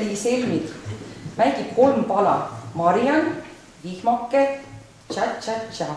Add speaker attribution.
Speaker 1: Ede-Liis Helmik mängib kolm pala Mariann, vihmake, tša-tša-tša.